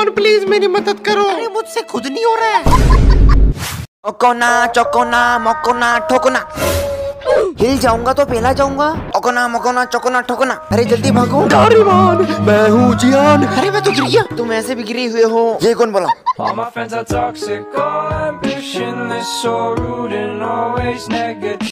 Doraemon please मेरी मदद करो। अरे मुझसे खुद नहीं हो रहा है। ओकोना चोकोना मकोना ठोकोना। हिल जाऊँगा तो पहला जाऊँगा। ओकोना मकोना चोकोना ठोकोना। अरे जल्दी भागो। डोरेमोन मैं हूँ जियान। अरे मैं तो गिर गया तुम ऐसे भी गिरे हुए हो। ये कौन बोला? All my friends are toxic, all ambition, ambitionless, so rude and always negative.